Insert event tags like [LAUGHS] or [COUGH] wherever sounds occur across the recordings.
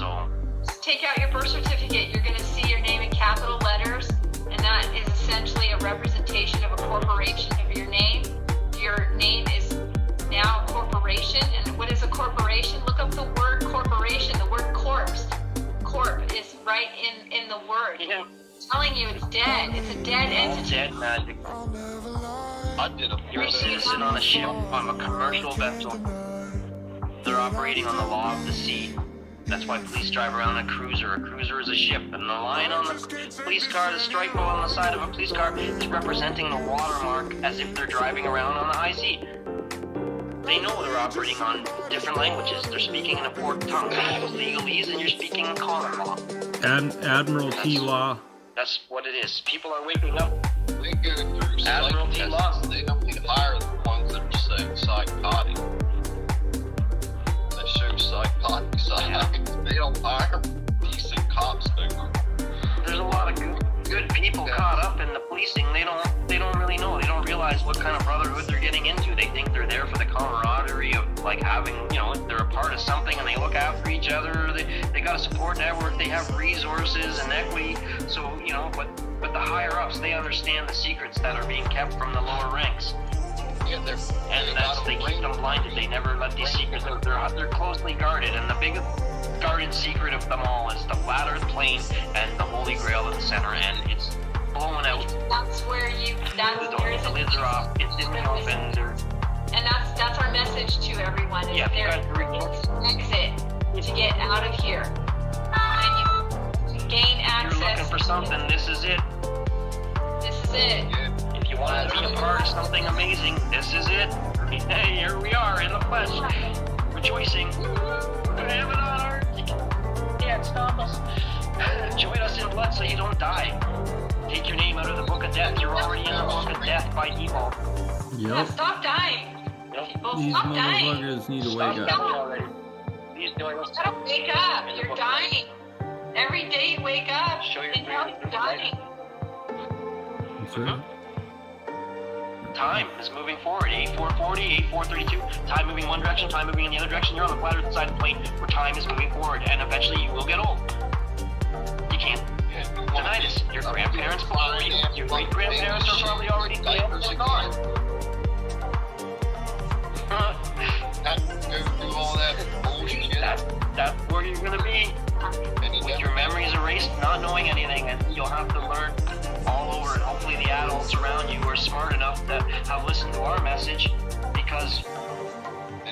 So take out your birth certificate, you're going to see your name in capital letters, and that is essentially a representation of a corporation of your name. Your name is now a corporation, and what is a corporation? Look up the word corporation, the word corpse. Corp is right in, in the word. yeah, telling you it's dead. It's a dead entity. dead magic. I did a You're a citizen on a ship, on a commercial vessel. They're operating on the law of the sea. That's why police drive around a cruiser. A cruiser is a ship, and the line on the police car, the stripe on the side of a police car, is representing the watermark as if they're driving around on the high sea. They know they're operating on different languages. They're speaking in a port tongue. Legalese, and you're speaking in common law. Ad- Admiralty law. That's what it is. People are waking up. They go through psych Admiralty tests. law. They don't need to hire the ones that are say, psychotic. Resources and equity. So you know, but but the higher ups they understand the secrets that are being kept from the lower ranks. Yeah, they're, And they that's they keep them blinded. They never let these secrets out. They're they're closely guarded, and the biggest guarded secret of them all is the flat Earth plane and the Holy Grail in the center, and it's blowing out. That's where you. That's The, there is the a lids are off. It's in the open. They're, and that's that's our message to everyone. Is Yeah, there you guys is exit to get out of here, and you gain you're looking for something. This is it. This is it. If you want to be a part of something amazing, this is it. [LAUGHS] Hey, here we are in the flesh, rejoicing. We're gonna have it on our. You can't stop us. Join us in blood so you don't die. Take your name out of the book of death. You're already in the book of death by default. Yeah, stop dying. Yep. People, These stop dying. motherfuckers need to Stop wake dying up. already. Please join us. You wake up. You're dying. Every day you wake up Show your and now face. you're dying. That's right. Time is moving forward. 8440, 8432. Time moving one direction, time moving in the other direction. You're on the flat earth side of the plane where time is moving forward, and eventually you will get old. You can't yeah. you deny this. Your grandparents before you, your great grandparents are probably already dead Diapers or again. gone. Have to all that bullshit. that, that's where you're gonna be. Not knowing anything, and you'll have to learn all over. And hopefully, the adults around you are smart enough to have listened to our message, because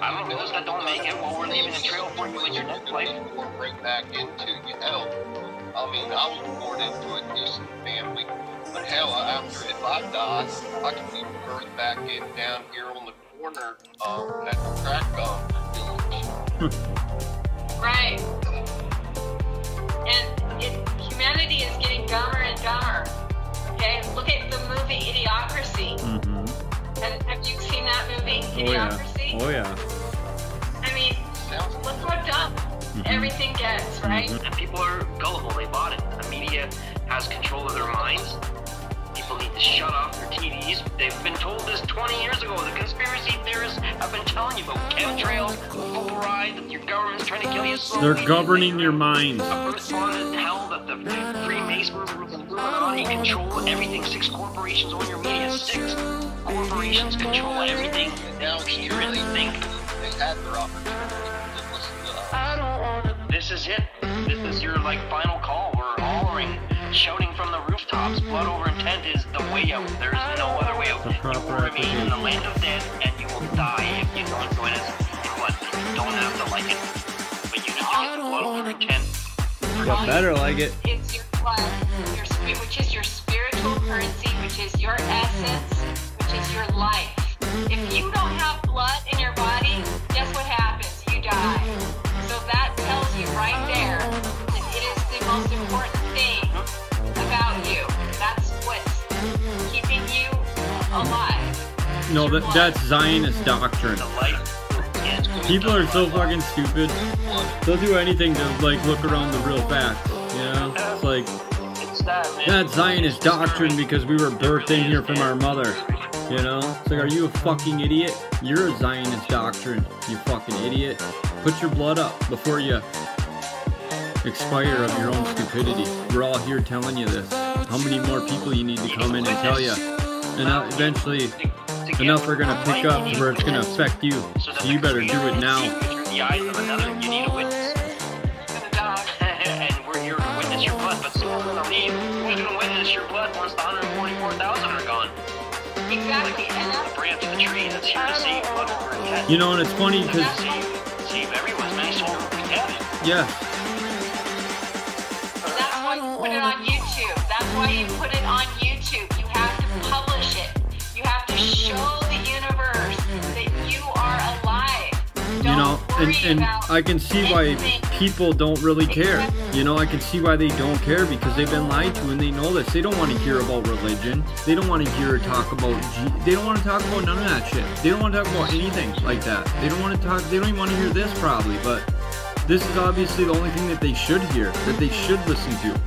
I don't know, those that don't make it, well, we're leaving a trail for you in your next life. Or bring back into you. Hell, I mean, I was born into a decent family, but hell, after if I die, I can be birthed back in down here on the corner um, at the crack um, [LAUGHS] movie, Oh yeah. Oh yeah. I mean, Sounds look how dumb mm-hmm. everything gets, mm-hmm. right? and people are gullible. They bought it. The media has control of their minds. People need to shut off their TVs. They've been told this 20 years ago. The conspiracy theorists have been telling you about chemtrails, fluoride, that your government's trying to kill you slowly. They're governing your minds. A first one in hell that the Freemasons and Illuminati control everything. Six corporations own your media. Six corporations control everything. Now You really think they had their opportunity to listen to us. this is it? This is your like final call. We're hollering, shouting from the rooftops. Blood over intent is the way out. There is no other way out. You will remain in the land of dead, and you will die if you don't join us in blood. You don't have to like it, but you just get the blood over intent. You better like it. It's your blood, your spirit, which is your spiritual currency, which is your essence, which is your life. If you don't have blood in your body, alive. No, that that's Zionist doctrine. People are so fucking stupid. They'll do anything to like look around the real facts. You know, it's like that, that's Zionist doctrine because we were birthed in here from our mother. You know, it's like, are you a fucking idiot? You're a Zionist doctrine, you fucking idiot. Put your blood up before you expire of your own stupidity. We're all here telling you this. How many more people you need to come in and tell you? And eventually, enough are gonna pick up where it's gonna affect you. So you better do it now. You need a witness. To the dog. and we're here to witness your blood, but someone's gonna leave. Who's gonna witness your blood once the 144,000 are gone? Exactly. And The branch of the tree that's here to save blood over. You know, and it's funny because yeah, That's why you put it on YouTube. That's why you put it on YouTube. And, and I can see why people don't really care. You know, I can see why they don't care because they've been lied to and they know this. They don't want to hear about religion. They don't want to hear talk about. G- they don't want to talk about none of that shit. They don't want to talk about anything like that. They don't want to talk. They don't even want to hear this probably, but. This is obviously the only thing that they should hear, that they should listen to.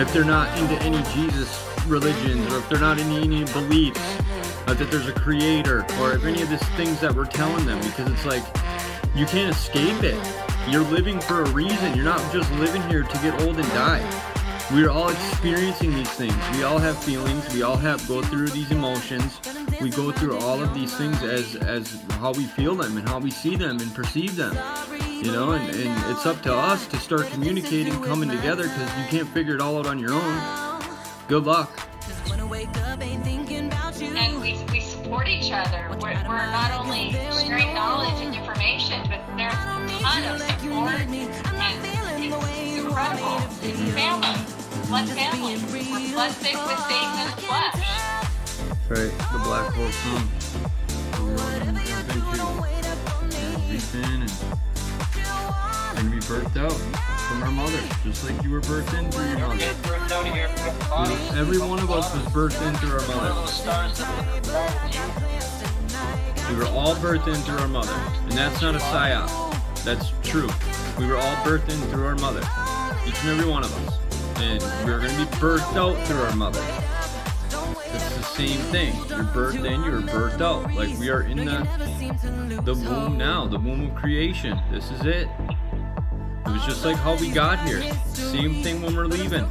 If they're not into any Jesus religions, or if they're not into any beliefs, uh, that there's a creator, or if any of these things that we're telling them, because it's like, you can't escape it. You're living for a reason. You're not just living here to get old and die. We're all experiencing these things. We all have feelings. We all have go through these emotions. We go through all of these things as as how we feel them and how we see them and perceive them. You know, and, and it's up to us to start communicating, coming together, because you can't figure it all out on your own. Good luck. and we, we support each other. We're, we're not only sharing knowledge and information, of support, and it's incredible. It's family, blood family. We're blood thick with Satan and flesh. Right, the black hole sun. We're all gonna jump into. Reach in and, and be birthed out from our mother, just like you were birthed in through your mother. Get birthed out of here. You know, every one of us was birthed in through our mother. We were all birthed in through our mother. And that's not a psyop. That's true. We were all birthed in through our mother. Each and every one of us. And we're going to be birthed out through our mother. It's the same thing. You're birthed in, you're birthed out. Like we are in the the womb now, the womb of creation. This is it. It was just like how we got here. Same thing when we're leaving.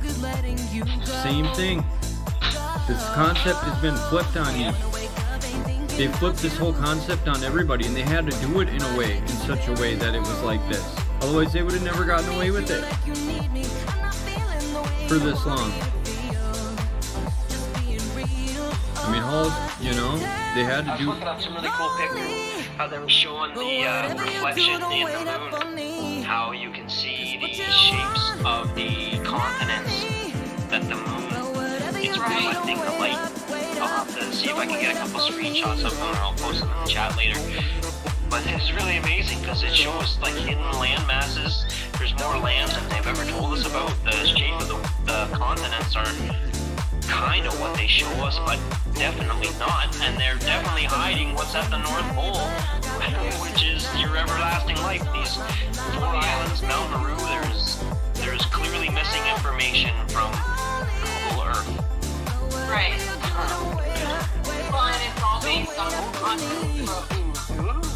Same thing. This concept has been flipped on you. They flipped this whole concept on everybody, and they had to do it in a way, in such a way that it was like this. Otherwise, they would have never gotten away with it for this long. I mean, how, you know, they had I to was do. looking up some really cool pictures. How they were showing the uh, reflection in the moon. How you can see the shapes of the continents that the moon is reflecting the light. I'll have to see if I can get a couple screenshots of them, or I'll post them in the chat later. But it's really amazing because it shows like hidden land masses. There's more land than they've ever told us about. The shape of the, the continents are kind of what they show us, but definitely not. And they're definitely hiding what's at the North Pole, [LAUGHS] which is your everlasting life. These four islands, Mount Meru, there's there's clearly missing information from Google Earth. Right. Well, and it's all based on, on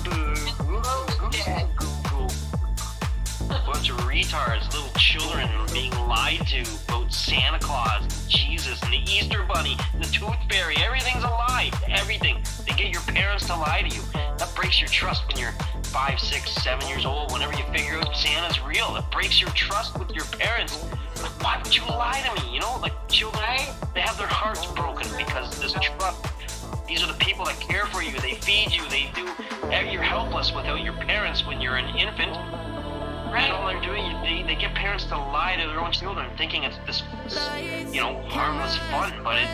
retards, little children being lied to about Santa Claus, Jesus, and the Easter Bunny, the Tooth Fairy. Everything's a lie. Everything. They get your parents to lie to you. That breaks your trust when you're five, six, seven years old. Whenever you figure out Santa's real, it breaks your trust with your parents. Like, why would you lie to me? You know, like children, eh? they have their hearts broken because this trust. These are the people that care for you. They feed you. They do. Eh, you're helpless without your parents when you're an infant. And all they're doing, they, they get parents to lie to their own children, thinking it's this, you know, harmless fun, but it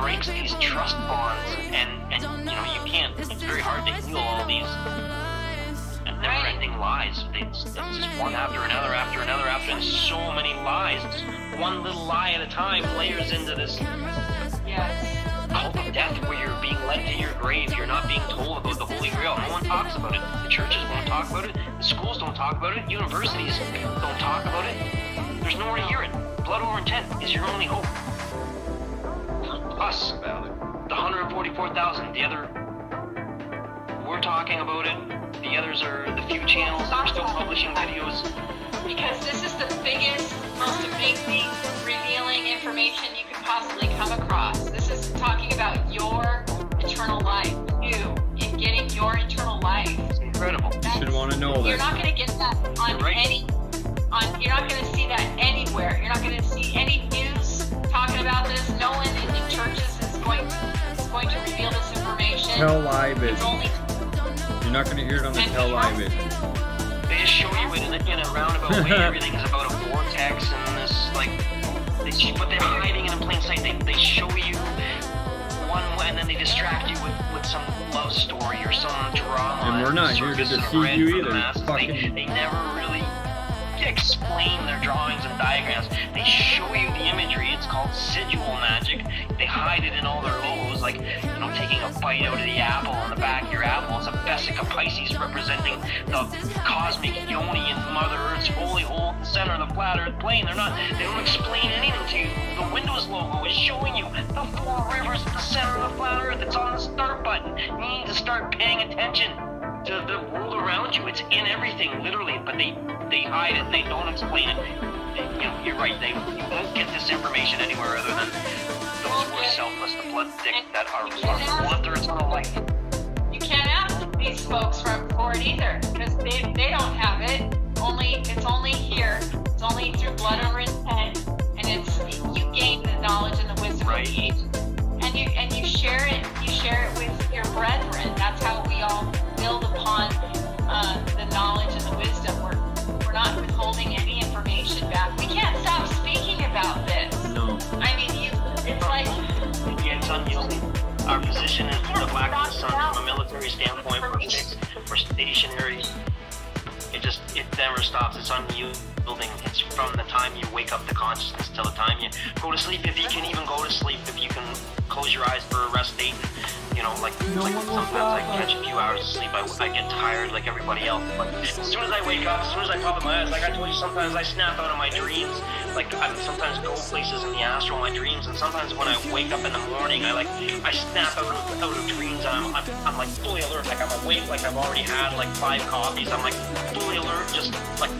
breaks these trust bonds, and, and you know, you can't, it's very hard to heal all these never-ending lies. It's, it's just one after another, after another, after, and so many lies. One little lie at a time layers into this Yes. Death where you're being led to your grave. You're not being told about the Holy Grail. No one talks about it. The churches won't talk about it. The schools don't talk about it. Universities don't talk about it. There's nowhere to hear it. Blood over intent is your only hope. Us, the 144,000. The other, we're talking about it. The others are the few channels that are still publishing videos because this is the biggest, most amazing, revealing information you could possibly come across. This is talking about your eternal life, you, in getting your eternal life. Incredible. That's, you should want to know that. You're not going to get that on right. any. On, you're not going to see that anywhere. You're not going to see any news talking about this. No one in the churches is going is going to reveal this information. Tell live it. You're not going to hear it on the and Tell Live Show you in a, in a roundabout way everything is about a vortex and this like, they, but they're hiding in plain sight. They, they show you one way and then they distract you with, with some love story or some drama. And we're not here to deceive you either. Fucking- They, they never really explain their drawings and diagrams. They show you the imagery. It's called sigil magic. They hide it in all their logos, like you know, taking a bite out of the apple on the back of your apple. It's a Vesica Pisces representing the cosmic yoni and Mother Earth's holy hole the center of the flat Earth plane. They're not. They don't explain anything to you. The Windows logo is showing you the four rivers at the center of the flat Earth. It's on the start button. You need to start paying attention It's in everything, literally, but they they hide it. They don't explain it. They- you know, you're right. They you won't get this information anywhere other than those who are selfless, the blood thick that are, are want their eternal life. you can't ask these folks for, for it either because they, they don't have it. Only it's only here. It's only through blood over intent, and it's about this. No. I mean, you. It's like Yeah, it's unyielding. Our position is the black of sun from a military standpoint. We're fixed. We're stationary. It just it never stops. It's unyielding. It's from the time you wake up to consciousness till the time you go to sleep. If you can even go to sleep, if you can close your eyes for a rest date, you know, like, like sometimes I catch a few hours of sleep. I, I get tired like everybody else. But as soon as I wake up, as soon as I pop in my eyes, like I told you, sometimes I snap out of my dreams. Like I sometimes go places in the astral, my dreams, and sometimes when I wake up in the morning, I like I snap out of, out of dreams, and I'm, I'm I'm like fully alert, like I'm awake, like I've already had like five coffees. I'm like fully alert, just like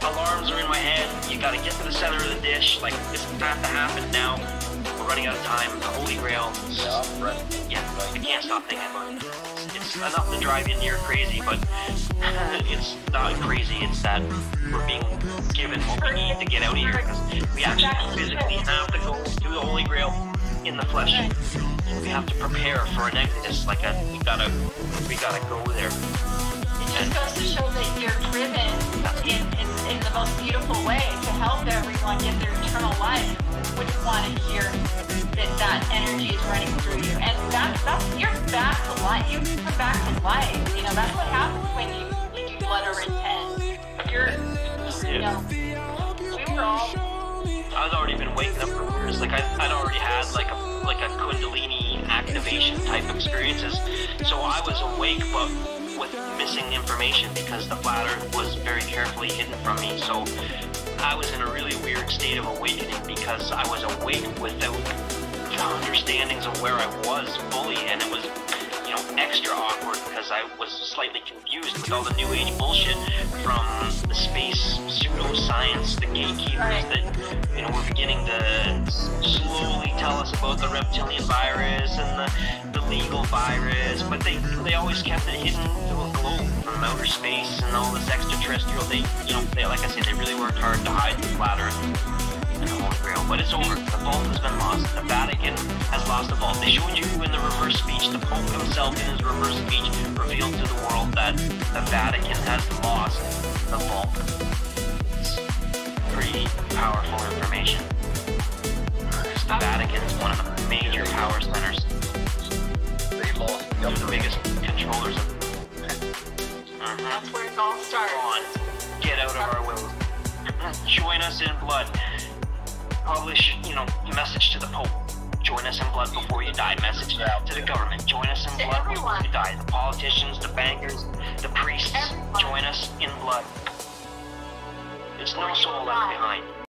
alarms are in my head. You got to get to the center of the dish. Like this has to happen now. We're running out of time. The Holy Grail. Yeah, I can't stop thinking about it. It's enough to drive you near crazy, but [LAUGHS] it's not crazy. It's that we're being given what we need to get out of here we actually physically have to go do the Holy Grail in the flesh. We have to prepare for an exodus. Like a, we gotta, we gotta go there. It just goes to show that you're driven in, in, in the most beautiful way to help everyone get their eternal life. Wouldn't want to hear energy is running through you. And that, that's, you're back to life. You come back to life. You know, that's what happens when you, you do blood or intent. You're, you know, we were all, I'd already been waking up for years. Like I, I'd already had like a like a Kundalini activation type experiences. So I was awake, but with missing information because the flat Earth was very carefully hidden from me. So I was in a really weird state of awakening because I was awake without understandings of where I was fully, and it was you know extra awkward because I was slightly confused with all the new age bullshit from the space pseudoscience, the gatekeepers that you know were beginning to slowly tell us about the reptilian virus and the, the legal virus, but they they always kept it hidden to a globe from outer space and all this extraterrestrial. They you know they like I said they really worked hard to hide the flat Earth and the Holy Grail, but it's over. The vault has been lost. The Vatican has lost the vault. They showed you in the reverse speech, the Pope himself in his reverse speech revealed to the world that the Vatican has lost the vault. It's pretty powerful information. The Vatican is one of the major power centers. They lost the They're the biggest controllers of. That's where it all starts. on. Get out of our will. [LAUGHS] Join us in blood. Publish, you know, message to the Pope. Join us in blood before you die. Message to the government. Join us in blood before you die. The politicians, the bankers, the priests. Join us in blood. There's no soul left behind.